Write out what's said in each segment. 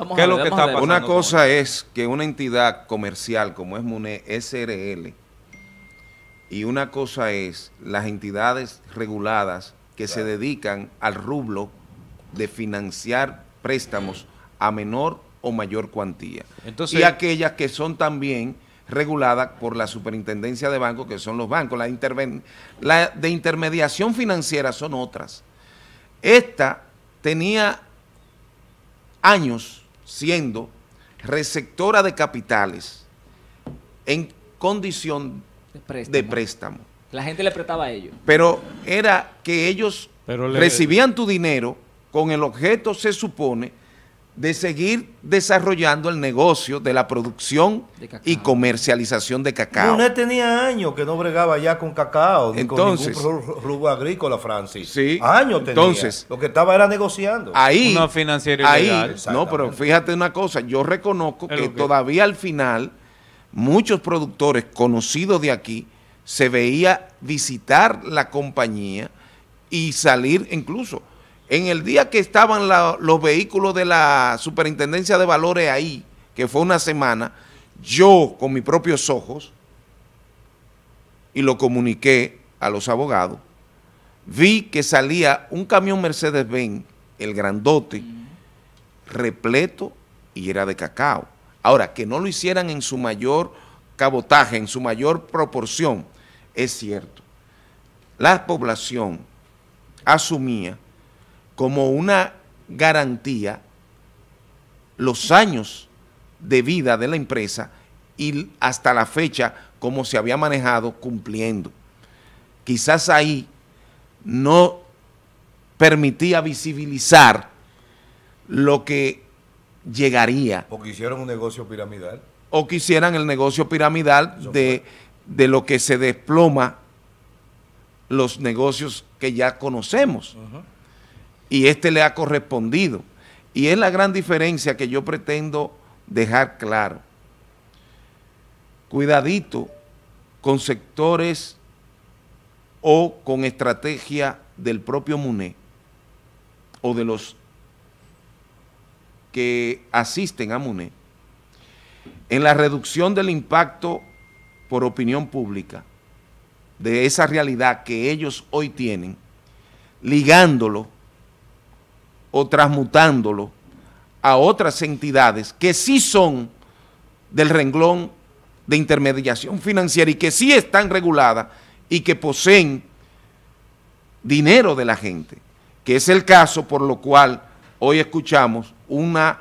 Vamos ¿Qué a es lo que está pasando? Una cosa es que una entidad comercial como es MUNE SRL y una cosa es las entidades reguladas que se dedican al rublo de financiar préstamos a menor o mayor cuantía. Entonces- y aquellas que son también reguladas por la superintendencia de bancos, que son los bancos. La, interven- la de intermediación financiera son otras. Esta tenía años siendo receptora de capitales en condición De préstamo. de préstamo. La gente le prestaba a ellos. Pero era que ellos Pero le- recibían tu dinero con el objeto, se supone, de seguir desarrollando el negocio de la producción De y comercialización de cacao. Munet tenía años que no bregaba ya con cacao, ni Entonces- con ningún ru- rubro agrícola, Francis. Sí. Años tenía. Entonces- Lo que estaba era negociando. Ahí, Una financiera ahí, no, pero fíjate una cosa, yo reconozco que, que- todavía al final muchos productores conocidos de aquí se veía visitar la compañía y salir incluso. En el día que estaban los vehículos de la Superintendencia de Valores ahí, que fue una semana, yo con mis propios ojos, y lo comuniqué a los abogados, vi que salía un camión Mercedes-Benz, el grandote, repleto y era de cacao. Ahora, que no lo hicieran en su mayor cabotaje, en su mayor proporción, es cierto. La población asumía como una garantía los años de vida de la empresa y hasta la fecha como se había manejado cumpliendo. Quizás ahí no permitía visibilizar lo que llegaría Porque hicieron un negocio piramidal. o quisieran el negocio piramidal de, de lo que se desploma los negocios que ya conocemos. Y este le ha correspondido. Y es la gran diferencia que yo pretendo dejar claro. Cuidadito con sectores o con estrategia del propio MUNE o de los que asisten a MUNE en la reducción del impacto por opinión pública de esa realidad que ellos hoy tienen, ligándolo o transmutándolo a otras entidades que sí son del renglón de intermediación financiera y que sí están reguladas y que poseen dinero de la gente, que es el caso por lo cual hoy escuchamos una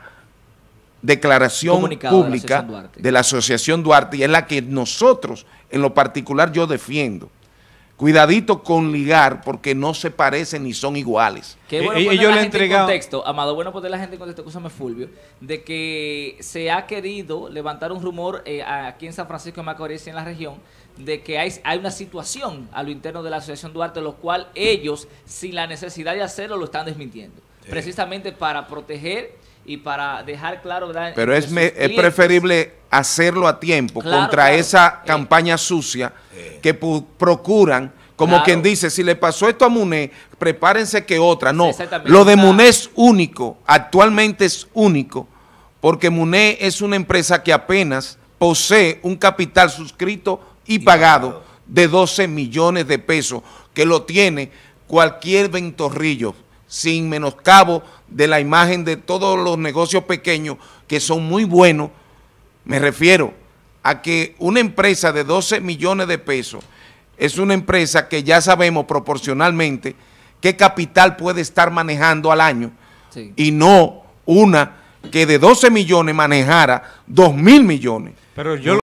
declaración Comunicado de la pública de la Asociación Duarte y es la que nosotros, en lo particular yo defiendo. Cuidadito con ligar porque no se parecen ni son iguales. Qué Eh, bueno eh, poner ellos la le gente en entregaron- contexto, Amado, bueno poner la gente en contexto, escúchame Fulvio, de que se ha querido levantar un rumor eh, aquí en San Francisco de Macorís y en la región, de que hay, hay una situación a lo interno de la Asociación Duarte, lo cual ellos, sin la necesidad de hacerlo, lo están desmintiendo. Precisamente para proteger y para dejar claro... ¿verdad? Pero es, me- preferible hacerlo a tiempo Claro, contra claro. esa Eh. campaña sucia que pu- procuran, como Claro. quien dice, si le pasó esto a Muné, prepárense que otra. No, lo de Muné es único, actualmente es único, porque Muné es una empresa que apenas posee un capital suscrito y, pagado, pagado. de 12 millones de pesos, que lo tiene cualquier ventorrillo, sin menoscabo de la imagen de todos los negocios pequeños que son muy buenos. Me refiero a que una empresa de 12 millones de pesos es una empresa que ya sabemos proporcionalmente qué capital puede estar manejando al año Sí. y no una que de 12 millones manejara 2 mil millones. Pero yo